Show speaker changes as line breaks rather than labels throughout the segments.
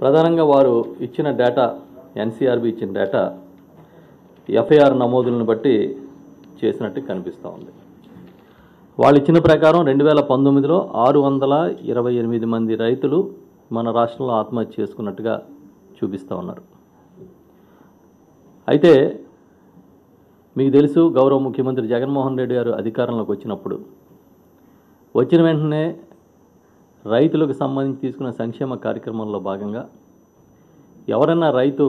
ప్రధానంగా వారు ఇచ్చిన డేటా ఎన్సీఆర్బి ఇచ్చిన డేటా ఎఫ్ఐఆర్ నమోదులను బట్టి చేసినట్టు కనిపిస్తూ ఉంది. వాళ్ళు ఇచ్చిన ప్రకారం రెండు వేల పంతొమ్మిదిలో ఆరు వందల ఇరవై ఎనిమిది మంది రైతులు మన రాష్ట్రంలో ఆత్మహత్య చేసుకున్నట్టుగా చూపిస్తూ ఉన్నారు. అయితే మీకు తెలుసు గౌరవ ముఖ్యమంత్రి జగన్మోహన్ రెడ్డి గారు అధికారంలోకి వచ్చినప్పుడు వచ్చిన వెంటనే రైతులకు సంబంధించి తీసుకున్న సంక్షేమ కార్యక్రమంలో భాగంగా ఎవరైనా రైతు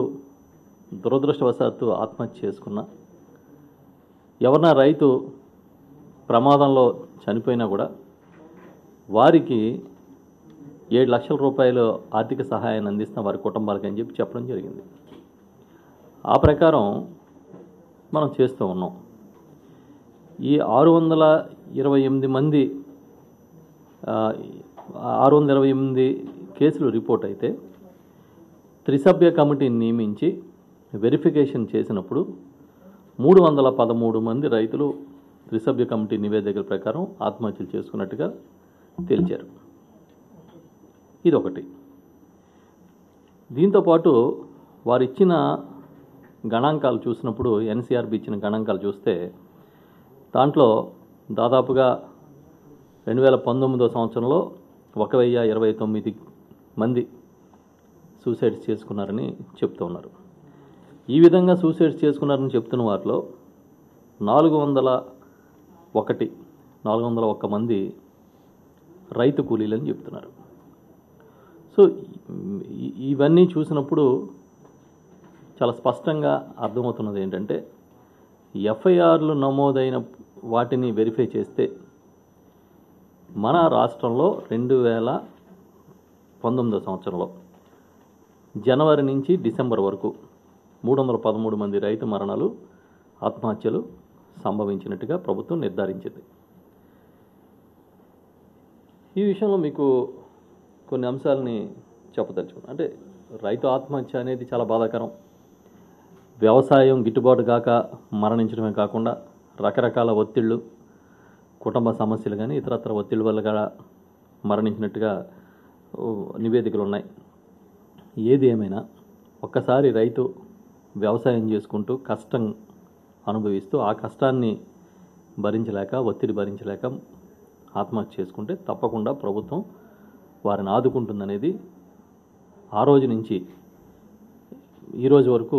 దురదృష్టవశాత్తు ఆత్మహత్య చేసుకున్నా ఎవరైనా రైతు ప్రమాదంలో చనిపోయినా కూడా వారికి ఏడు లక్షల రూపాయలు ఆర్థిక సహాయాన్ని అందిస్తాం వారి కుటుంబాలకు అని చెప్పి చెప్పడం జరిగింది. ఆ ప్రకారం మనం చేస్తూ ఉన్నాం. ఈ ఆరు వందల ఇరవై ఎనిమిది మంది ఆరు వందల ఇరవై ఎనిమిది కేసులు రిపోర్ట్ అయితే త్రిసభ్య కమిటీని నియమించి వెరిఫికేషన్ చేసినప్పుడు మూడు వందల పదమూడు మంది రైతులు త్రిసభ్య కమిటీ నివేదికల ప్రకారం ఆత్మహత్యలు చేసుకున్నట్టుగా తేల్చారు. ఇదొకటి. దీంతోపాటు వారు ఇచ్చిన గణాంకాలు చూసినప్పుడు ఎన్సీఆర్బి ఇచ్చిన గణాంకాలు చూస్తే దాంట్లో దాదాపుగా రెండు వేల పంతొమ్మిదో సంవత్సరంలో ఒక వెయ్యి ఇరవై తొమ్మిది మంది సూసైడ్స్ చేసుకున్నారని చెప్తూ ఉన్నారు. ఈ విధంగా సూసైడ్స్ చేసుకున్నారని చెప్తున్న వారిలో నాలుగు వందల ఒకటి నాలుగు వందల ఒక్క మంది రైతు కూలీలని చెప్తున్నారు. సో ఇవన్నీ చూసినప్పుడు చాలా స్పష్టంగా అర్థమవుతున్నది ఏంటంటే ఎఫ్ఐఆర్లు నమోదైన వాటిని వెరిఫై చేస్తే మన రాష్ట్రంలో రెండు వేల పంతొమ్మిదో సంవత్సరంలో జనవరి నుంచి డిసెంబర్ వరకు మూడు వందల పదమూడు మంది రైతు మరణాలు ఆత్మహత్యలు సంభవించినట్టుగా ప్రభుత్వం నిర్ధారించింది. ఈ విషయంలో మీకు కొన్ని అంశాలని చెప్పదలుచుకున్నాను అంటే రైతు ఆత్మహత్య అనేది చాలా బాధాకరం. వ్యవసాయం గిట్టుబాటు కాక మరణించడమే కాకుండా రకరకాల ఒత్తిళ్ళు కుటుంబ సమస్యలు కానీ ఇతరత్ర ఒత్తిడి వల్ల కూడా మరణించినట్టుగా నివేదికలు ఉన్నాయి ఏది ఏమైనా ఒక్కసారి రైతు వ్యవసాయం చేసుకుంటూ కష్టం అనుభవిస్తూ ఆ కష్టాన్ని భరించలేక ఒత్తిడి భరించలేక ఆత్మహత్య చేసుకుంటే తప్పకుండా ప్రభుత్వం వారిని ఆదుకుంటుందనేది ఆ రోజు నుంచి ఈరోజు వరకు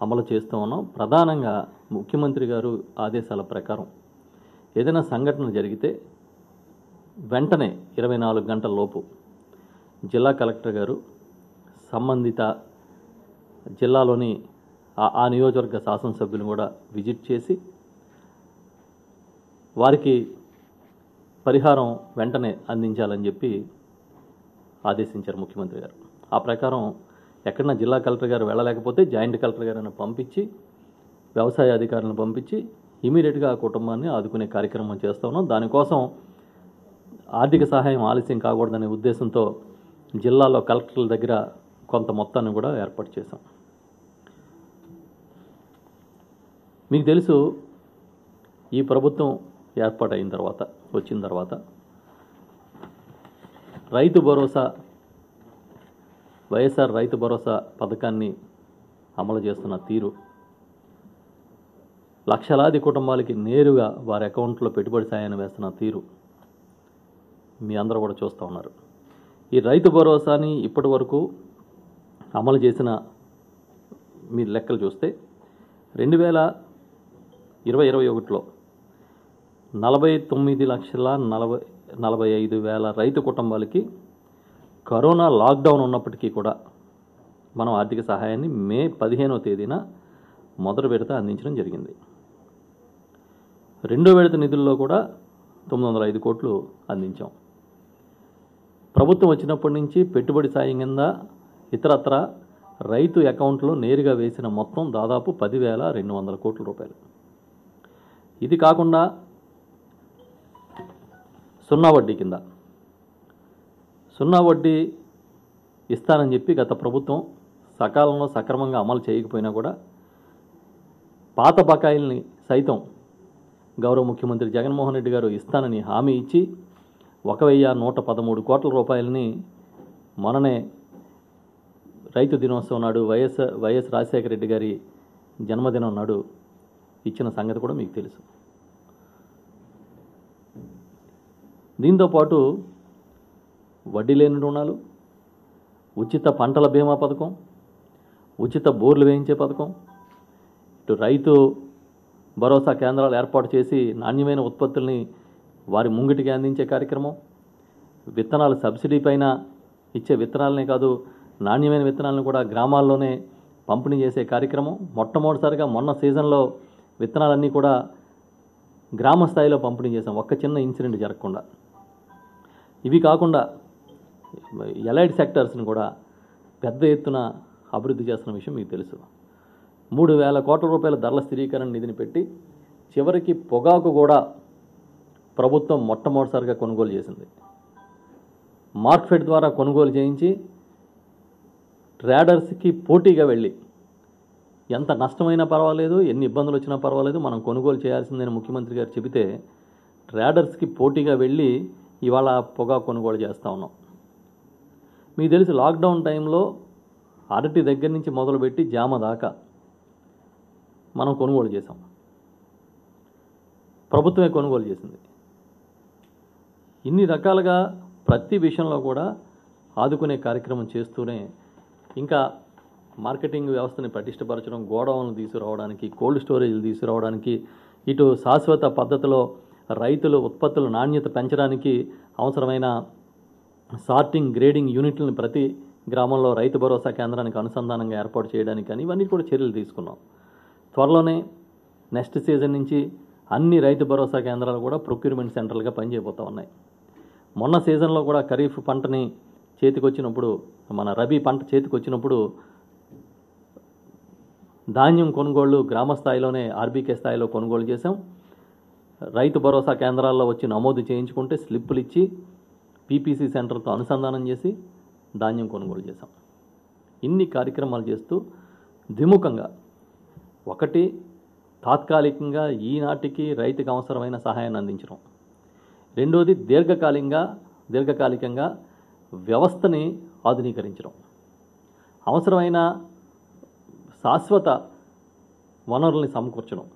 అమలు చేస్తూ ఉన్నాం. ప్రధానంగా ముఖ్యమంత్రి గారు ఆదేశాల ప్రకారం ఏదైనా సంఘటన జరిగితే వెంటనే ఇరవై నాలుగు గంటల లోపు జిల్లా కలెక్టర్ గారు సంబంధిత జిల్లాలోని ఆ- ఆ నియోజకవర్గ శాసనసభ్యులను కూడా విజిట్ చేసి వారికి పరిహారం వెంటనే అందించాలని చెప్పి ఆదేశించారు ముఖ్యమంత్రి గారు. ఆ ప్రకారం ఎక్కడన్నా జిల్లా కలెక్టర్ గారు వెళ్ళలేకపోతే జాయింట్ కలెక్టర్ గారిని పంపించి వ్యవసాయ అధికారులను పంపించి ఇమీడియట్గా ఆ కుటుంబాన్ని ఆదుకునే కార్యక్రమం చేస్తూ ఉన్నాం. దానికోసం ఆర్థిక సహాయం ఆలస్యం కాకూడదనే ఉద్దేశంతో జిల్లాలో కలెక్టర్ల దగ్గర కొంత మొత్తాన్ని కూడా ఏర్పాటు చేశాం. మీకు తెలుసు ఈ ప్రభుత్వం ఏర్పాటైన తర్వాత వచ్చిన తర్వాత రైతు భరోసా వైఎస్ఆర్ రైతు భరోసా పథకాన్ని అమలు చేస్తున్న తీరు లక్షలాది కుటుంబాలకి నేరుగా వారి అకౌంట్లో పెట్టుబడి సాయాన్ని వేస్తున్న తీరు మీ అందరూ కూడా చూస్తూ ఉన్నారు. ఈ రైతు భరోసాని ఇప్పటి వరకు అమలు చేసిన మీ లెక్కలు చూస్తే రెండు వేల ఇరవై ఇరవై ఒకటిలో నలభై తొమ్మిది లక్షల నలభై నలభై ఐదు వేల రైతు కుటుంబాలకి కరోనా లాక్డౌన్ ఉన్నప్పటికీ కూడా మనం ఆర్థిక సహాయాన్ని మే పదిహేనో తేదీన మొదటి విడత అందించడం జరిగింది. రెండో విడత నిధుల్లో కూడా తొమ్మిది వందల ఐదు కోట్లు అందించాం. ప్రభుత్వం వచ్చినప్పటి నుంచి పెట్టుబడి సాయం కింద ఇతరత్ర రైతు అకౌంట్లో నేరుగా వేసిన మొత్తం దాదాపు పదివేల రెండు వందల కోట్ల రూపాయలు. ఇది కాకుండా సున్నా వడ్డీ కింద. సున్నా వడ్డీ ఇస్తానని చెప్పి గత ప్రభుత్వం సకాలంలో సక్రమంగా అమలు చేయకపోయినా కూడా పాత బకాయిల్ని సైతం గౌరవ ముఖ్యమంత్రి జగన్మోహన్ రెడ్డి గారు ఇస్తానని హామీ ఇచ్చి ఒక వెయ్యి నూట పదమూడు కోట్ల రూపాయలని మొన్ననే రైతు దినోత్సవం నాడు వైఎస్ వైఎస్ రాజశేఖర రెడ్డి గారి జన్మదినం నాడు ఇచ్చిన సంగతి కూడా మీకు తెలుసు. దీంతోపాటు వడ్డీ లేని రుణాలు ఉచిత పంటల బీమా పథకం ఉచిత బోర్లు వేయించే పథకం ఇటు రైతు భరోసా కేంద్రాలు ఏర్పాటు చేసి నాణ్యమైన ఉత్పత్తుల్ని వారి ముంగిటికి అందించే కార్యక్రమం. విత్తనాలు సబ్సిడీ పైన ఇచ్చే విత్తనాలనే కాదు నాణ్యమైన విత్తనాలను కూడా గ్రామాల్లోనే పంపిణీ చేసే కార్యక్రమం. మొట్టమొదటిసారిగా మొన్న సీజన్లో విత్తనాలన్నీ కూడా గ్రామ స్థాయిలో పంపిణీ చేసాం ఒక్క చిన్న ఇన్సిడెంట్ జరగకుండా. ఇవి కాకుండా ఎలైడ్ సెక్టర్స్ని కూడా పెద్ద ఎత్తున అభివృద్ధి చేస్తున్న విషయం మీకు తెలుసు. మూడు వేల కోట్ల రూపాయల ధరల స్థిరీకరణ నిధిని పెట్టి చివరికి పొగాకు కూడా ప్రభుత్వం మొట్టమొదటిసారిగా కొనుగోలు చేసింది. మార్క్ఫెడ్ ద్వారా కొనుగోలు చేయించి ట్రేడర్స్కి పోటీగా వెళ్ళి ఎంత నష్టమైనా పర్వాలేదు ఎన్ని ఇబ్బందులు వచ్చినా పర్వాలేదు మనం కొనుగోలు చేయాల్సిందని ముఖ్యమంత్రి గారు చెబితే ట్రేడర్స్కి పోటీగా వెళ్ళి ఇవాళ పొగా కొనుగోలు చేస్తూ ఉన్నాం. మీకు తెలుసు లాక్డౌన్ టైంలో అరటి దగ్గర నుంచి మొదలుపెట్టి జామ దాకా మనం కొనుగోలు చేసాం ప్రభుత్వమే కొనుగోలు చేసింది. ఇన్ని రకాలుగా ప్రతి విషయంలో కూడా ఆదుకునే కార్యక్రమం చేస్తూనే ఇంకా మార్కెటింగ్ వ్యవస్థని పటిష్టపరచడం గోడౌన్లు తీసుకురావడానికి కోల్డ్ స్టోరేజ్లు తీసుకురావడానికి ఇటు శాశ్వత పద్ధతిలో రైతులు ఉత్పత్తుల నాణ్యత పెంచడానికి అవసరమైన సార్టింగ్ గ్రేడింగ్ యూనిట్లను ప్రతి గ్రామంలో రైతు భరోసా కేంద్రానికి అనుసంధానంగా ఏర్పాటు చేయడానికి కానీ ఇవన్నీ కూడా చర్యలు తీసుకున్నాం. త్వరలోనే నెక్స్ట్ సీజన్ నుంచి అన్ని రైతు భరోసా కేంద్రాలు కూడా ప్రొక్యూర్మెంట్ సెంటర్లుగా పనిచేయబోతూ ఉన్నాయి. మొన్న సీజన్లో కూడా ఖరీఫ్ పంటని చేతికొచ్చినప్పుడు మన రబీ పంట చేతికొచ్చినప్పుడు ధాన్యం కొనుగోళ్ళు గ్రామ స్థాయిలోనే ఆర్బీకే స్థాయిలో కొనుగోలు చేశాం. రైతు భరోసా కేంద్రాల్లో వచ్చి నమోదు చేయించుకుంటే స్లిప్పులు ఇచ్చి పీపీసీ సెంటర్తో అనుసంధానం చేసి ధాన్యం కొనుగోలు చేశాం. ఇన్ని కార్యక్రమాలు చేస్తూ ద్విముఖంగా ఒకటి తాత్కాలికంగా ఈనాటికి రైతుకు అవసరమైన సహాయాన్ని అందించడం. రెండోది దీర్ఘకాలికంగా దీర్ఘకాలికంగా వ్యవస్థని ఆధునీకరించడం. అవసరమైన శాశ్వత వనరుల్ని సమకూర్చడం.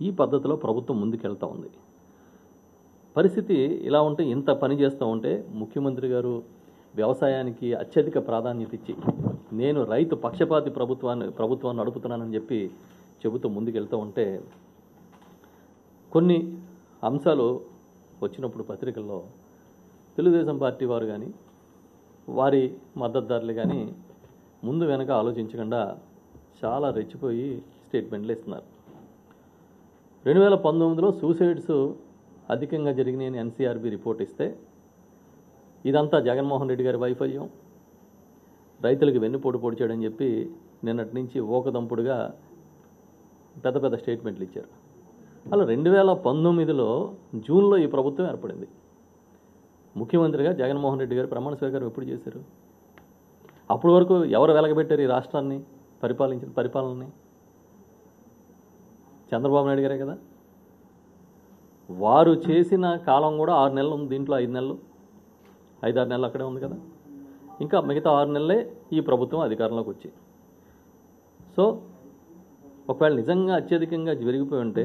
ఈ పద్ధతిలో ప్రభుత్వం ముందుకెళ్తూ ఉంది. పరిస్థితి ఇలా ఉంటే ఇంత పని చేస్తూ ఉంటే ముఖ్యమంత్రి గారు వ్యవసాయానికి అత్యధిక ప్రాధాన్యత ఇచ్చి నేను రైతు పక్షపాతి ప్రభుత్వాన్ని ప్రభుత్వాన్ని నడుపుతున్నానని చెప్పి చెబుతూ ముందుకెళ్తూ ఉంటే కొన్ని అంశాలు వచ్చినప్పుడు పత్రికల్లో తెలుగుదేశం పార్టీ వారు కానీ వారి మద్దతుదారులు కానీ ముందు వెనక ఆలోచించకుండా చాలా రెచ్చిపోయి స్టేట్మెంట్లు ఇస్తున్నారు. రెండు వేల పంతొమ్మిదిలో సూసైడ్స్ అధికంగా జరిగినాయని ఎన్సీఆర్బీ రిపోర్ట్ ఇస్తే ఇదంతా జగన్మోహన్ రెడ్డి గారి వైఫల్యం. రైతులకు వెన్నుపోటు పొడిచాడని చెప్పి నిన్నటి నుంచి ఓకదంపుడుగా పెద్ద పెద్ద స్టేట్మెంట్లు ఇచ్చారు. అలా రెండు వేల పంతొమ్మిదిలో జూన్లో ఈ ప్రభుత్వం ఏర్పడింది. ముఖ్యమంత్రిగా జగన్మోహన్ రెడ్డి గారు ప్రమాణ స్వీకారం ఎప్పుడు చేశారు? అప్పటి వరకు ఎవరు వెలగబెట్టారు ఈ రాష్ట్రాన్ని పరిపాలించిన పరిపాలనని? చంద్రబాబు నాయుడు గారే కదా. వారు చేసిన కాలం కూడా ఆరు నెలలు ఉంది దీంట్లో ఐదు నెలలు. ఐదారు నెలలు అక్కడే ఉంది కదా. ఇంకా మిగతా ఆరు నెలలే ఈ ప్రభుత్వం అధికారంలోకి వచ్చి. సో ఒకవేళ నిజంగా అత్యధికంగా జరిగిపోయి ఉంటే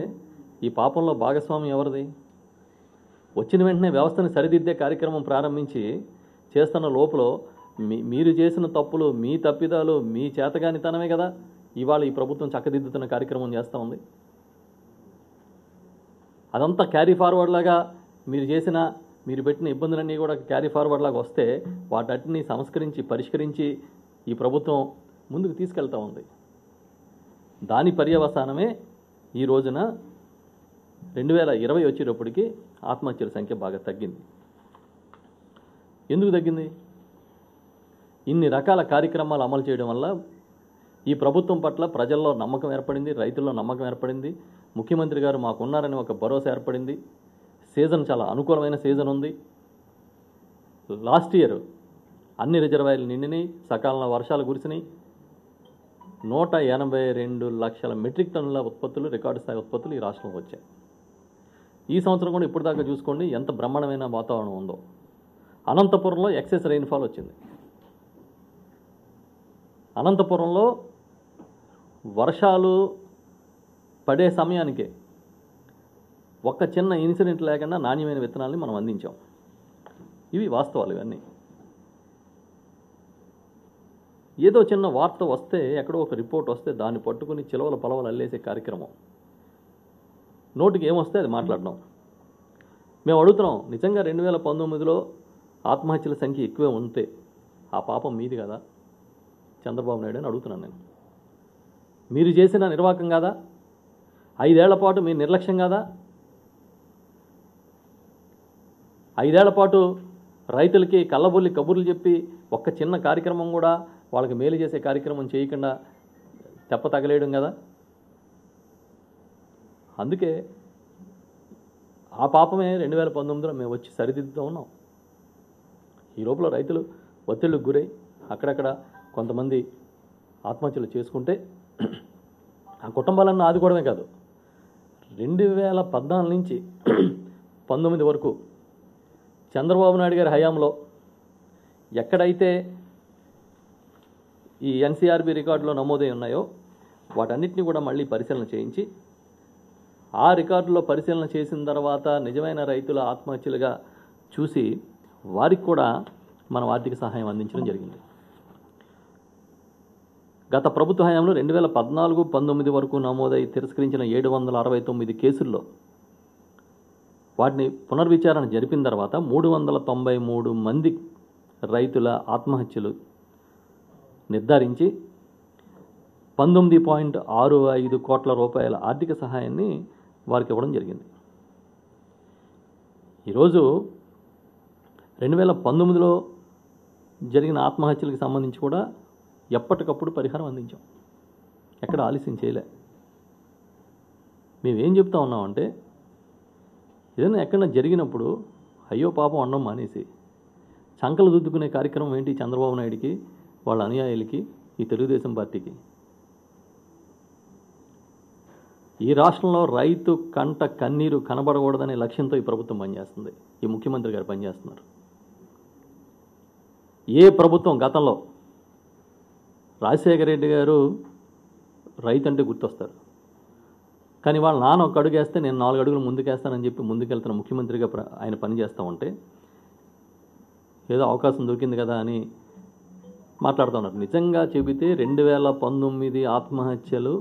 ఈ పాపంలో భాగస్వామి ఎవరిది? వచ్చిన వెంటనే వ్యవస్థను సరిదిద్దే కార్యక్రమం ప్రారంభించి చేస్తున్న లోపల మీ మీరు చేసిన తప్పులు మీ తప్పిదాలు మీ చేతగానితనమే కదా ఇవాళ ఈ ప్రభుత్వం చక్కదిద్దుతున్న కార్యక్రమం చేస్తూ ఉంది. అదంతా క్యారీ ఫార్వర్డ్ లాగా మీరు చేసిన మీరు పెట్టిన ఇబ్బందులన్నీ కూడా క్యారీ ఫార్వర్డ్ లాగా వస్తే వాటన్నిటిని సంస్కరించి పరిష్కరించి ఈ ప్రభుత్వం ముందుకు తీసుకెళ్తా ఉంది. దాని పర్యవసానమే ఈ రోజున రెండు వేల ఇరవై వచ్చేటప్పటికి ఆత్మహత్యల సంఖ్య బాగా తగ్గింది. ఎందుకు తగ్గింది? ఇన్ని రకాల కార్యక్రమాలు అమలు చేయడం వల్ల ఈ ప్రభుత్వం పట్ల ప్రజల్లో నమ్మకం ఏర్పడింది రైతుల్లో నమ్మకం ఏర్పడింది ముఖ్యమంత్రి గారు మాకున్నారని ఒక భరోసా ఏర్పడింది. సీజన్ చాలా అనుకూలమైన సీజన్ ఉంది. లాస్ట్ ఇయర్ అన్ని రిజర్వాయర్లు నిండినాయి సకాలంలో వర్షాలు కురిసినాయి. నూట ఎనభై రెండు లక్షల మెట్రిక్ టన్నుల ఉత్పత్తులు రికార్డు స్థాయి ఉత్పత్తులు ఈ రాష్ట్రంలో వచ్చాయి. ఈ సంవత్సరం కూడా ఇప్పుడు దాకా చూసుకోండి ఎంత బ్రహ్మాండమైన వాతావరణం ఉందో. అనంతపురంలో ఎక్సెస్ రెయిన్ఫాల్ వచ్చింది. అనంతపురంలో వర్షాలు పడే సమయానికే ఒక్క చిన్న ఇన్సిడెంట్ లేకుండా నాణ్యమైన విత్తనాలని మనం అందించాం. ఇవి వాస్తవాలు ఇవన్నీ. ఏదో చిన్న వార్త వస్తే ఎక్కడో ఒక రిపోర్ట్ వస్తే దాన్ని పట్టుకుని చిలవల పొలవలు అల్లేసే కార్యక్రమం. నోటికి ఏమొస్తే అది మాట్లాడడం. మేము అడుగుతున్నాం నిజంగా రెండు వేల పంతొమ్మిదిలో ఆత్మహత్యల సంఖ్య ఎక్కువే ఉంటే ఆ పాపం మీది కదా? చంద్రబాబు నాయుడు అని అడుగుతున్నాను నేను. మీరు చేసిన నిర్వాహకం కాదా? ఐదేళ్ళ పాటు మీ నిర్లక్ష్యం కాదా? ఐదేళ్ళ పాటు రైతులకి కళ్ళబొల్లి కబుర్లు చెప్పి ఒక్క చిన్న కార్యక్రమం కూడా వాళ్ళకి మేలు చేసే కార్యక్రమం చేయకుండా తెప్ప తగలేయడం కదా? అందుకే ఆ పాపమే రెండు వేల పంతొమ్మిదిలో మేము వచ్చి సరిదిద్దుతూ ఉన్నాం. ఈ లోపల రైతులు ఒత్తిళ్ళకు గురై అక్కడక్కడ కొంతమంది ఆత్మహత్యలు చేసుకుంటే ఆ కుటుంబాలన్నీ ఆదుకోవడమే కాదు. రెండు వేల పద్నాలుగు నుంచి పంతొమ్మిది వరకు చంద్రబాబు నాయుడు గారి హయాంలో ఎక్కడైతే ఈ ఎన్సీఆర్బి రికార్డులో నమోదై ఉన్నాయో వాటన్నిటిని కూడా మళ్ళీ పరిశీలన చేయించి ఆ రికార్డులో పరిశీలన చేసిన తర్వాత నిజమైన రైతుల ఆత్మహత్యలుగా చూసి వారికి కూడా మనం ఆర్థిక సహాయం అందించడం జరిగింది. గత ప్రభుత్వ హయాంలో రెండు వేల పద్నాలుగు పంతొమ్మిది వరకు నమోదై తిరస్కరించిన ఏడు వందల అరవై తొమ్మిది కేసుల్లో వాటిని పునర్విచారణ జరిపిన తర్వాత మూడు వందల తొంభై మూడు మంది రైతుల ఆత్మహత్యలు నిర్ధారించి పంతొమ్మిది పాయింట్ ఆరు ఐదు కోట్ల రూపాయల ఆర్థిక సహాయాన్ని వారికి ఇవ్వడం జరిగింది. ఈరోజు రెండు వేల పంతొమ్మిదిలో జరిగిన ఆత్మహత్యలకు సంబంధించి కూడా ఎప్పటికప్పుడు పరిహారం అందించాం. ఎక్కడ ఆలస్యం చేయలే. మేమేం చెప్తా ఉన్నామంటే ఏదైనా ఎక్కడైనా జరిగినప్పుడు అయ్యో పాపం అన్నం మానేసి చంకలు దుద్దుకునే కార్యక్రమం ఏంటి చంద్రబాబు నాయుడికి వాళ్ళ అనుయాయులకి ఈ తెలుగుదేశం పార్టీకి? ఈ రాష్ట్రంలో రైతు కంట కన్నీరు కనబడకూడదనే లక్ష్యంతో ఈ ప్రభుత్వం పనిచేస్తుంది. ఈ ముఖ్యమంత్రి గారు పనిచేస్తున్నారు. ఏ ప్రభుత్వం గతంలో? రాజశేఖర రెడ్డి గారు రైతు అంటే గుర్తొస్తారు. కానీ వాళ్ళ నాన్న ఒక అడుగు వేస్తే నేను నాలుగు అడుగులు ముందుకేస్తానని చెప్పి ముందుకెళ్తున్న ముఖ్యమంత్రిగా ఆయన పనిచేస్తూ ఉంటే ఏదో అవకాశం దొరికింది కదా అని మాట్లాడుతున్నారు నిజంగా చెబితే రెండు వేల పంతొమ్మిది ఆత్మహత్యలు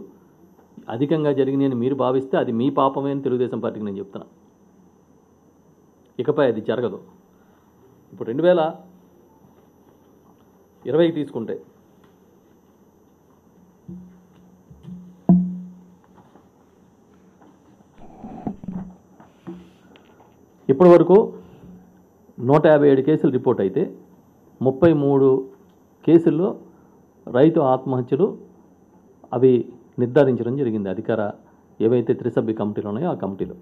అధికంగా జరిగినాయని మీరు భావిస్తే అది మీ పాపమే అని తెలుగుదేశం పార్టీకి నేను చెప్తున్నా. ఇకపై అది జరగదు. ఇప్పుడు రెండు వేల ఇరవైకి తీసుకుంటే ఇప్పటి వరకు నూట యాభై ఏడు కేసులు రిపోర్ట్ అయితే ముప్పై మూడు కేసుల్లో రైతు ఆత్మహత్యలు అవి నిర్ధారించడం జరిగింది. అధికార ఏవైతే త్రిసభ్య కమిటీలు ఉన్నాయో ఆ కమిటీలు.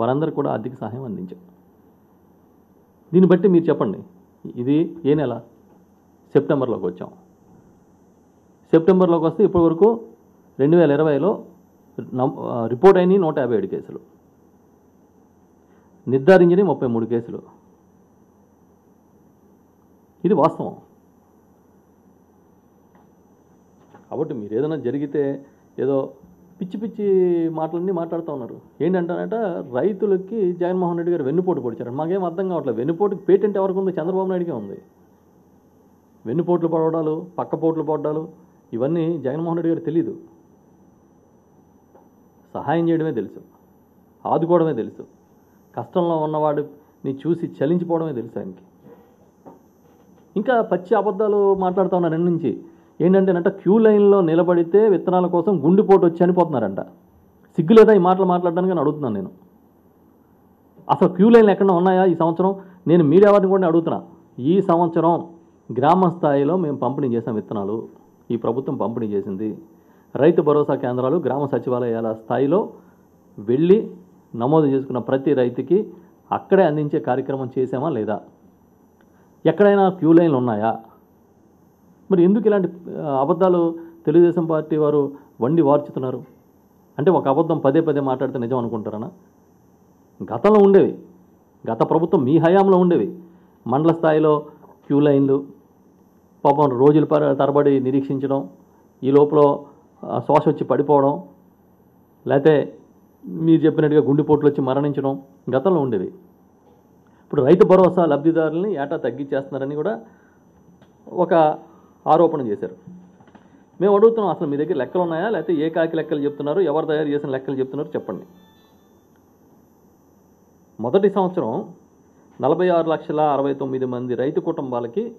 వారందరికీ కూడా ఆర్థిక సహాయం అందించారు. దీన్ని బట్టి మీరు చెప్పండి. ఇది ఏ నెల? సెప్టెంబర్లోకి వచ్చాం. సెప్టెంబర్లోకి వస్తే ఇప్పటి వరకు రెండు వేల ఇరవైలో రిపోర్ట్ అయినాయి నూట యాభై ఏడు కేసులు. నిర్ధారించిన ముప్పై మూడు కేసులు. ఇది వాస్తవం. కాబట్టి మీరు ఏదైనా జరిగితే ఏదో పిచ్చి పిచ్చి మాటలన్నీ మాట్లాడుతూ ఉన్నారు. ఏంటంటారంట రైతులకి జగన్మోహన్ రెడ్డి గారు వెన్నుపోటు పొడిచారు. మాకేం అర్థం కావట్లేదు. వెన్నుపోటుకి పేటెంట్ ఎవరికి ఉంది? చంద్రబాబు నాయుడికే ఉంది. వెన్నుపోట్లు పడవడాలు పక్కపోట్లు పడ్డాలు ఇవన్నీ జగన్మోహన్ రెడ్డి గారు తెలియదు సహాయం చేయడమే తెలుసు. ఆదుకోవడమే తెలుసు. కష్టంలో ఉన్నవాడు నీ చూసి చలించిపోవడమే తెలుసు ఆయనకి. ఇంకా పచ్చి అబద్ధాలు మాట్లాడుతూ ఉన్నారు రెండు నుంచి. ఏంటంటేనంట క్యూ లైన్లో నిలబడితే విత్తనాల కోసం గుండెపోటు వచ్చి చనిపోతున్నారంట. సిగ్గు లేదా ఈ మాటలు మాట్లాడడానికి అని అడుగుతున్నాను నేను. అసలు క్యూ లైన్లు ఎక్కడ ఉన్నాయా ఈ సంవత్సరం? నేను మీడియా వారిని కూడా అడుగుతున్నా. ఈ సంవత్సరం గ్రామ స్థాయిలో మేము పంపిణీ చేసాం విత్తనాలు. ఈ ప్రభుత్వం పంపిణీ చేసింది. రైతు భరోసా కేంద్రాలు గ్రామ సచివాలయాల స్థాయిలో వెళ్ళి నమోదు చేసుకున్న ప్రతి రైతుకి అక్కడే అందించే కార్యక్రమం చేసామా లేదా? ఎక్కడైనా క్యూ లైన్లు ఉన్నాయా? మరి ఎందుకు ఇలాంటి అబద్ధాలు తెలుగుదేశం పార్టీ వారు వండి వార్చుతున్నారు? అంటే ఒక అబద్ధం పదే పదే మాట్లాడితే నిజం అనుకుంటారనా? గతంలో ఉండేవి. గత ప్రభుత్వం మీ హయాంలో ఉండేవి. మండల స్థాయిలో క్యూ లైన్లు పాపం రోజుల తరబడి నిరీక్షించడం ఈ లోపల శ్వాస వచ్చి పడిపోవడం లేకపోతే మీరు చెప్పినట్టుగా గుండెపోట్లు వచ్చి మరణించడం గతంలో ఉండేవి. ఇప్పుడు రైతు భరోసా లబ్ధిదారుల్ని ఏటా తగ్గించేస్తున్నారని కూడా ఒక ఆరోపణ చేశారు. మేము అడుగుతున్నాం అసలు మీ దగ్గర లెక్కలు ఉన్నాయా? లేకపోతే ఏ కాకి లెక్కలు చెప్తున్నారు? ఎవరు తయారు చేసిన లెక్కలు చెప్తున్నారు? చెప్పండి. మొదటి సంవత్సరం నలభై ఆరు లక్షల అరవై తొమ్మిది మంది రైతు కుటుంబాలకి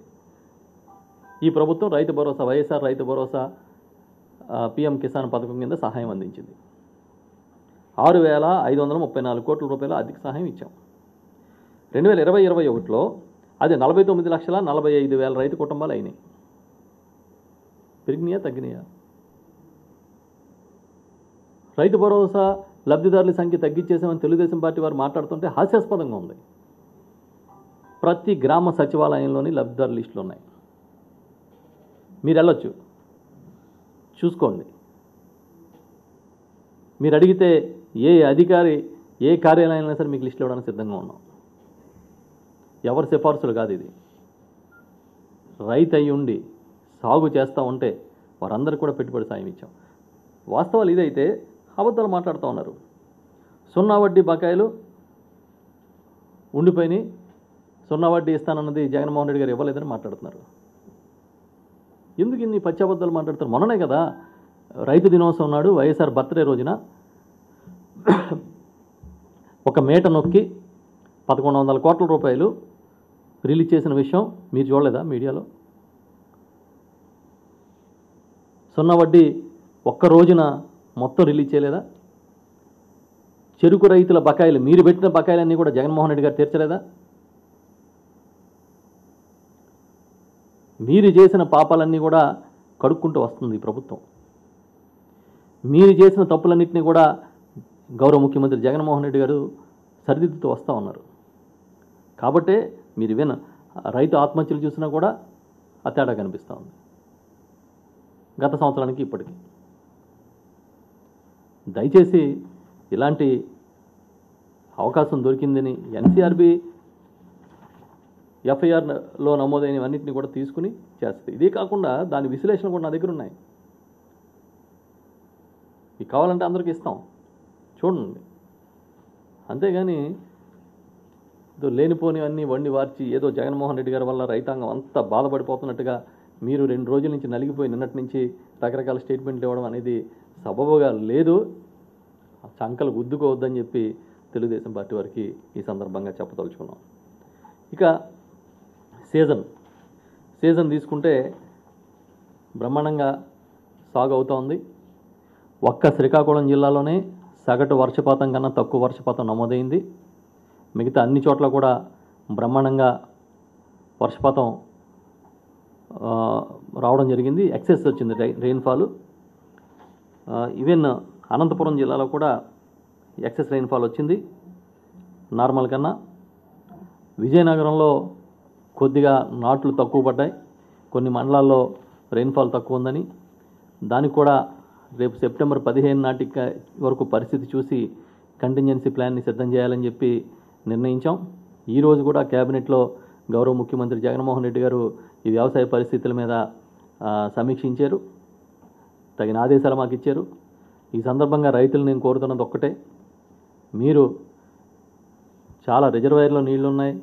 ఈ ప్రభుత్వం రైతు భరోసా వైఎస్ఆర్ రైతు భరోసా పిఎం కిసాన్ పథకం కింద సహాయం అందించింది. ఆరు వేల ఐదు వందల ముప్పై నాలుగు కోట్ల రూపాయల ఆర్థిక సహాయం ఇచ్చాం. రెండు వేల ఇరవై ఇరవై ఒకటిలో అది నలభై తొమ్మిది లక్షల నలభై ఐదు వేల రైతు కుటుంబాలు అయినాయి. పెరిగినాయా తగ్గినాయా? రైతు భరోసా లబ్ధిదారుల సంఖ్య తగ్గించేసామని తెలుగుదేశం పార్టీ వారు మాట్లాడుతుంటే హాస్యాస్పదంగా ఉంది. ప్రతి గ్రామ సచివాలయంలోని లబ్ధిదారుల లిస్టులు ఉన్నాయి. మీరు వెళ్ళొచ్చు. చూసుకోండి. మీరు అడిగితే ఏ అధికారి ఏ కార్యాలయంలో సరే మీకు లిస్టులు ఇవ్వడానికి సిద్ధంగా ఉన్నాం. ఎవరి సిఫార్సులు కాదు ఇది. రైతు అయి ఉండి సాగు చేస్తూ ఉంటే వారందరికీ కూడా పెట్టుబడి సాయం ఇచ్చాం. వాస్తవాలు ఇదైతే అబద్ధాలు మాట్లాడుతూ ఉన్నారు. సున్నా వడ్డీ బకాయిలు ఉండిపోయినాయి. సున్నా వడ్డీ ఇస్తానన్నది జగన్మోహన్ రెడ్డి గారు ఇవ్వలేదని మాట్లాడుతున్నారు. ఎందుకు ఇన్ని పచ్చి అబద్ధాలు మాట్లాడుతున్నారు? మొన్ననే కదా రైతు దినోత్సవం నాడు వైఎస్ఆర్ బర్త్డే రోజున ఒక మేట నొక్కి పదకొండు వందల కోట్ల రూపాయలు రిలీజ్ చేసిన విషయం మీరు చూడలేదా మీడియాలో? సున్నా వడ్డీ ఒక్క రోజున మొత్తం రిలీజ్ చేయలేదా? చెరుకు రైతుల బకాయిలు మీరు పెట్టిన బకాయిలన్నీ కూడా జగన్మోహన్ రెడ్డి గారు తీర్చలేదా? మీరు చేసిన పాపాలన్నీ కూడా కడుక్కుంటూ వస్తుంది ఈ ప్రభుత్వం. మీరు చేసిన తప్పులన్నింటినీ కూడా గౌరవ ముఖ్యమంత్రి జగన్మోహన్ రెడ్డి గారు సరిదిద్దుతూ వస్తూ ఉన్నారు. కాబట్టే మీరు విన రైతు ఆత్మహత్యలు చూసినా కూడా ఆ తేడా కనిపిస్తూ ఉంది. గత సంవత్సరానికి ఇప్పటికి. దయచేసి ఇలాంటి అవకాశం దొరికిందని ఎన్సీఆర్బి ఎఫ్ఐఆర్లో నమోదైనవన్నింటినీ కూడా తీసుకుని చేస్తుంది. ఇదే కాకుండా దాని విశ్లేషణ కూడా నా దగ్గర ఉన్నాయి. ఇవి కావాలంటే అందరికీ ఇస్తాం. చూడండి. అంతేగాని ఇదో లేనిపోనివన్నీ వండి వార్చి ఏదో జగన్మోహన్ రెడ్డి గారి వల్ల రైతాంగం అంతా బాధపడిపోతున్నట్టుగా మీరు రెండు రోజుల నుంచి నలిగిపోయి నిన్నటి నుంచి రకరకాల స్టేట్మెంట్లు ఇవ్వడం అనేది సబబుగా లేదు. చంకలు గుద్దుకోవద్దని చెప్పి తెలుగుదేశం పార్టీ వారికి ఈ సందర్భంగా చెప్పదలుచుకున్నాం. ఇక సీజన్. సీజన్ తీసుకుంటే బ్రహ్మాండంగా సాగు అవుతోంది. ఒక్క శ్రీకాకుళం జిల్లాలోనే సగటు వర్షపాతం కన్నా తక్కువ వర్షపాతం నమోదైంది. మిగతా అన్ని చోట్ల కూడా బ్రహ్మాండంగా వర్షపాతం రావడం జరిగింది. ఎక్సెస్ వచ్చింది రెయిన్ఫాల్ ఈవెన్ అనంతపురం జిల్లాలో కూడా ఎక్సెస్ రెయిన్ఫాల్ వచ్చింది. నార్మల్ కన్నా. విజయనగరంలో కొద్దిగా నాట్లు తక్కువ పడ్డాయి. కొన్ని మండలాల్లో రెయిన్ఫాల్ తక్కువ ఉందని. దానికి కూడా రేపు సెప్టెంబర్ పదిహేను నాటికి వరకు పరిస్థితి చూసి కంటింజెన్సీ ప్లాన్ని సిద్ధం చేయాలని చెప్పి నిర్ణయించాం. ఈరోజు కూడా కేబినెట్లో గౌరవ ముఖ్యమంత్రి జగన్మోహన్ రెడ్డి గారు ఈ వ్యవసాయ పరిస్థితుల మీద సమీక్షించారు. తగిన ఆదేశాలు మాకు ఇచ్చారు. ఈ సందర్భంగా రైతులు నేను కోరుతున్నది ఒక్కటే. మీరు చాలా రిజర్వాయర్లో నీళ్ళు ఉన్నాయి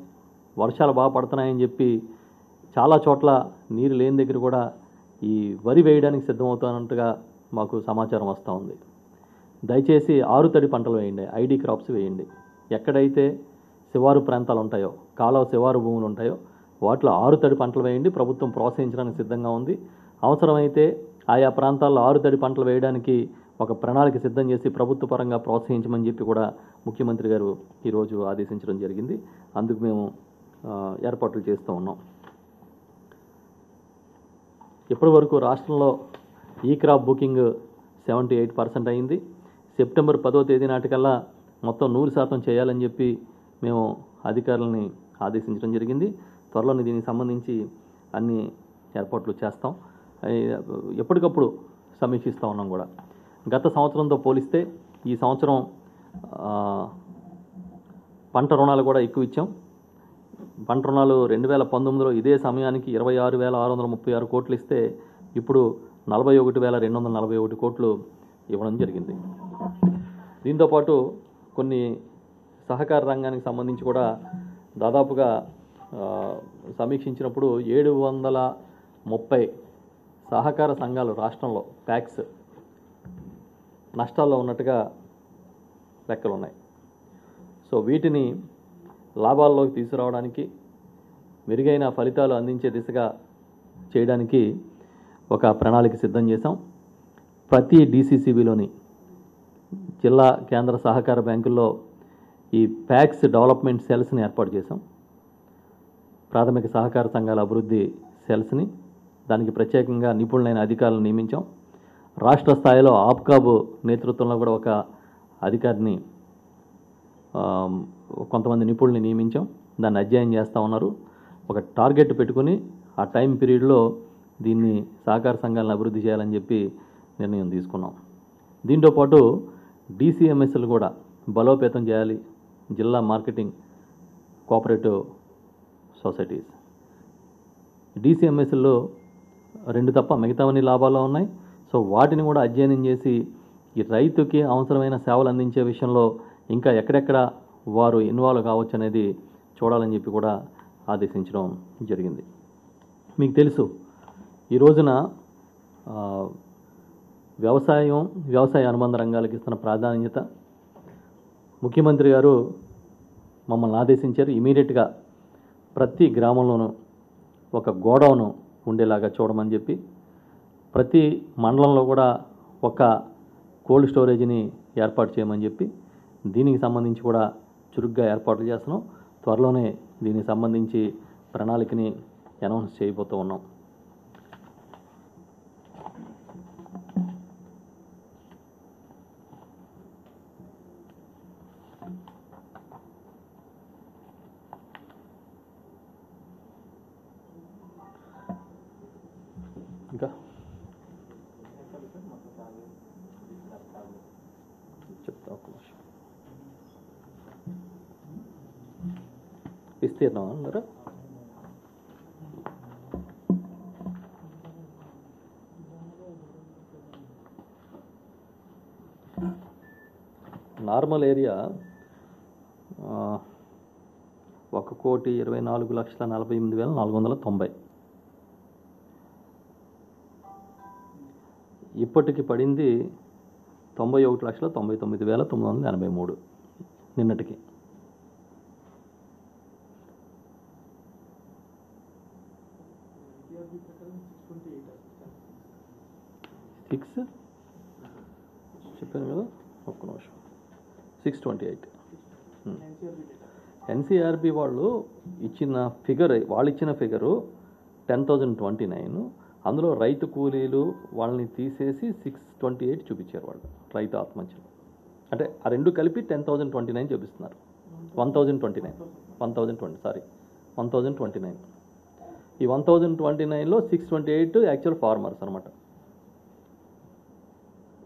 వర్షాలు బాగా పడుతున్నాయని చెప్పి చాలా చోట్ల నీరు లేని దగ్గర కూడా ఈ వరి వేయడానికి సిద్ధమవుతున్నట్టుగా మాకు సమాచారం వస్తూ ఉంది. దయచేసి ఆరుతడి పంటలు వేయండి ఐడి క్రాప్స్ వేయండి. ఎక్కడైతే శివారు ప్రాంతాలు ఉంటాయో కాలువ శివారు భూములు ఉంటాయో వాటిలో ఆరుతడి పంటలు వేయండి. ప్రభుత్వం ప్రోత్సహించడానికి సిద్ధంగా ఉంది. అవసరమైతే ఆయా ప్రాంతాల్లో ఆరుతడి పంటలు వేయడానికి ఒక ప్రణాళిక సిద్ధం చేసి ప్రభుత్వ పరంగా ప్రోత్సహించమని చెప్పి కూడా ముఖ్యమంత్రి గారు ఈరోజు ఆదేశించడం జరిగింది. అందుకు మేము ఏర్పాట్లు చేస్తూ ఉన్నాం. ఇప్పటి వరకు రాష్ట్రంలో ఈ crop booking seventy eight percent అయింది. సెప్టెంబర్ పదో తేదీ నాటికల్లా మొత్తం నూరు శాతం చేయాలని చెప్పి మేము అధికారులని ఆదేశించడం జరిగింది. త్వరలోనే దీనికి సంబంధించి అన్ని ఏర్పాట్లు చేస్తాం. ఎప్పటికప్పుడు సమీక్షిస్తూ ఉన్నాం కూడా. గత సంవత్సరంతో పోలిస్తే ఈ సంవత్సరం పంట రుణాలు కూడా ఎక్కువ ఇచ్చాం. పంట రుణాలు రెండు వేల పంతొమ్మిదిలో ఇదే సమయానికి ఇరవై ఆరు వేల ఆరు వందల ముప్పై ఆరు కోట్లు ఇస్తే ఇప్పుడు నలభై ఒకటి వేల రెండు వందల నలభై ఒకటి కోట్లు ఇవ్వడం జరిగింది. దీంతోపాటు కొన్ని సహకార రంగానికి సంబంధించి కూడా దాదాపుగా సమీక్షించినప్పుడు ఏడు వందల ముప్పై సహకార సంఘాలు రాష్ట్రంలో ప్యాక్స్ నష్టాల్లో ఉన్నట్టుగా లెక్కలు ఉన్నాయి సో వీటిని లాభాల్లోకి తీసుకురావడానికి మెరుగైన ఫలితాలు అందించే దిశగా చేయడానికి ఒక ప్రణాళిక సిద్ధం చేశాం. ప్రతి డీసీసీబీలోని జిల్లా కేంద్ర సహకార బ్యాంకుల్లో ఈ ప్యాక్స్ డెవలప్మెంట్ సెల్స్ని ఏర్పాటు చేశాం. ప్రాథమిక సహకార సంఘాల అభివృద్ధి సెల్స్ని దానికి ప్రత్యేకంగా నిపుణులైన అధికారులను నియమించాం. రాష్ట్ర స్థాయిలో ఆప్కాబ్ నేతృత్వంలో కూడా ఒక అధికారిని కొంతమంది నిపుణుల్ని నియమించాం. దాన్ని అధ్యయనం చేస్తూ ఉన్నారు. ఒక టార్గెట్ పెట్టుకుని ఆ టైం పీరియడ్లో దీన్ని సహకార సంఘాలను అభివృద్ధి చేయాలని చెప్పి నిర్ణయం తీసుకున్నాం. దీంతో పాటు డీసీఎంఎస్లు కూడా బలోపేతం చేయాలి. జిల్లా మార్కెటింగ్ కోఆపరేటివ్ సొసైటీస్. డీసీఎంఎస్లో రెండు తప్ప మిగతావన్నీ లాభాలు ఉన్నాయి. సో వాటిని కూడా అధ్యయనం చేసి ఈ రైతుకి అవసరమైన సేవలు అందించే విషయంలో ఇంకా ఎక్కడెక్కడ వారు ఇన్వాల్వ్ కావచ్చు అనేది చూడాలని చెప్పి కూడా ఆదేశించడం జరిగింది. మీకు తెలుసు ఈ రోజున వ్యవసాయం వ్యవసాయ అనుబంధ రంగాలకు ఇస్తున్న ప్రాధాన్యత. ముఖ్యమంత్రి గారు మమ్మల్ని ఆదేశించారు. ఇమీడియట్గా ప్రతి గ్రామంలోనూ ఒక గోడౌను ఉండేలాగా చూడమని చెప్పి ప్రతి మండలంలో కూడా ఒక కోల్డ్ స్టోరేజ్ని ఏర్పాటు చేయమని చెప్పి దీనికి సంబంధించి కూడా చురుగ్గా ఏర్పాట్లు చేస్తున్నాం. త్వరలోనే దీనికి సంబంధించి ప్రణాళికని అనౌన్స్ చేయబోతూ ఉన్నాం. విస్తీర్ణం అన్నారా నార్మల్ ఏరియా ఒక కోటి ఇరవై నాలుగు లక్షల నలభై ఎనిమిది వేల నాలుగు వందల తొంభై. ఇప్పటికి పడింది తొంభై ఒకటి లక్షల తొంభై తొమ్మిది వేల తొమ్మిది వందల ఎనభై మూడు నిన్నటికి. సిక్స్ చెప్పాను కదా? ఒక్క నిమిషం. సిక్స్ ట్వంటీ ఎయిట్ ఎన్సీఆర్బి వాళ్ళు ఇచ్చిన ఫిగర్ వాళ్ళు ఇచ్చిన figure ten thousand twenty nine అందులో రైతు కూలీలు వాళ్ళని తీసేసి సిక్స్ ట్వంటీ ఎయిట్ చూపించారు వాళ్ళు రైతు ఆత్మహత్యలు. అంటే ఆ రెండు కలిపి టెన్ థౌజండ్ ట్వంటీ నైన్ చూపిస్తున్నారు. One thousand twenty nine one thousand twenty sorry one thousand twenty nine ఈ వన్ థౌజండ్ ట్వంటీ నైన్లో six twenty eight actual farmers అనమాట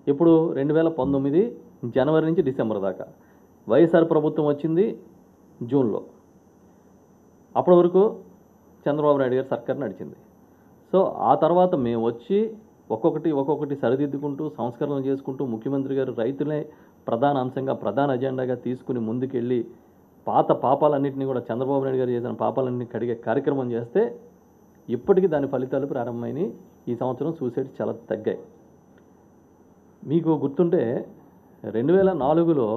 ఇప్పుడు రెండు వేల పంతొమ్మిది జనవరి నుంచి డిసెంబర్ దాకా. వైఎస్ఆర్ ప్రభుత్వం వచ్చింది జూన్లో. అప్పటి వరకు చంద్రబాబు నాయుడు గారి సర్కార్ నడిచింది. సో ఆ తర్వాత మేము వచ్చి ఒక్కొక్కటి ఒక్కొక్కటి సరిదిద్దుకుంటూ సంస్కరణలు చేసుకుంటూ ముఖ్యమంత్రి గారు రైతులే ప్రధాన అంశంగా ప్రధాన అజెండాగా తీసుకుని ముందుకెళ్ళి పాత పాపాలన్నింటినీ కూడా చంద్రబాబు నాయుడు గారు చేసిన పాపాలన్నింటినీ కడిగే కార్యక్రమం చేస్తే ఇప్పటికీ దాని ఫలితాలు ప్రారంభమైనవి ఈ సంవత్సరం సూసైడ్ చాలా తగ్గాయి. మీకు గుర్తుంటే రెండు వేల నాలుగులో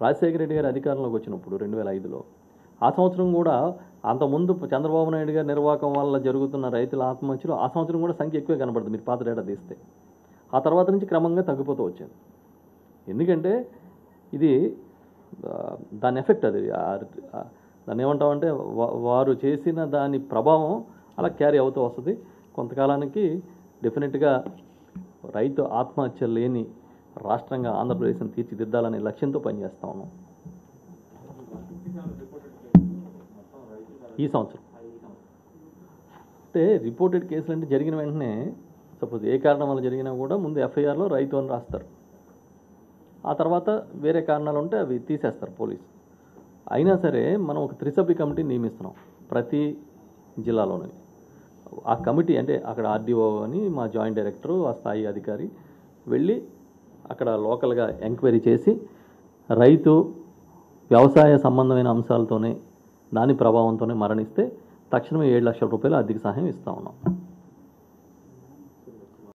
రాజశేఖర రెడ్డి గారు అధికారంలోకి వచ్చినప్పుడు రెండు వేల ఐదులో ఆ సంవత్సరం కూడా అంతకుముందు చంద్రబాబు నాయుడు గారి నిర్వాహకం వల్ల జరుగుతున్న రైతుల ఆత్మహత్యలు ఆ సంవత్సరం కూడా సంఖ్య ఎక్కువే కనబడుతుంది మీరు పాత డేటా తీస్తే. ఆ తర్వాత నుంచి క్రమంగా తగ్గిపోతూ వచ్చింది ఎందుకంటే ఇది దాని ఎఫెక్ట్ అది. దాన్ని ఏమంటామంటే వారు చేసిన దాని ప్రభావం అలా క్యారీ అవుతూ వస్తుంది. కొంతకాలానికి డెఫినెట్గా రైతు ఆత్మహత్య లేని రాష్ట్రంగా ఆంధ్రప్రదేశ్ని తీర్చిదిద్దాలనే లక్ష్యంతో పనిచేస్తా ఉన్నాం. ఈ సంవత్సరం. అంటే రిపోర్టెడ్ కేసులు అంటే జరిగిన వెంటనే సపోజ్ ఏ కారణం వల్ల జరిగినా కూడా ముందు ఎఫ్ఐఆర్లో రైతు అని రాస్తారు. ఆ తర్వాత వేరే కారణాలు ఉంటే అవి తీసేస్తారు పోలీసు. అయినా సరే మనం ఒక త్రిసభ్య కమిటీ నియమిస్తున్నాం ప్రతి జిల్లాలోనే. ఆ కమిటీ అంటే అక్కడ ఆర్డీఓ అని మా జాయింట్ డైరెక్టరు ఆ స్థాయి అధికారి వెళ్ళి అక్కడ లోకల్గా ఎంక్వైరీ చేసి రైతు వ్యవసాయ సంబంధమైన అంశాలతోనే దాని ప్రభావంతోనే మరణిస్తే తక్షణమే ఏడు లక్షల రూపాయలు ఆర్థిక సహాయం ఇస్తా ఉన్నాం.